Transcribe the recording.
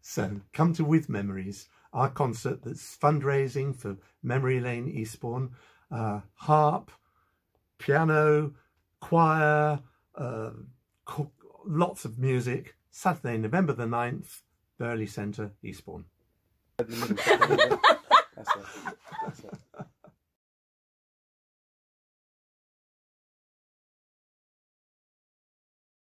So come to With Memories, our concert that's fundraising for Memory Lane Eastbourne, uh, harp, piano, choir, uh, lots of music. Saturday, November the 9th, Birley Centre, Eastbourne.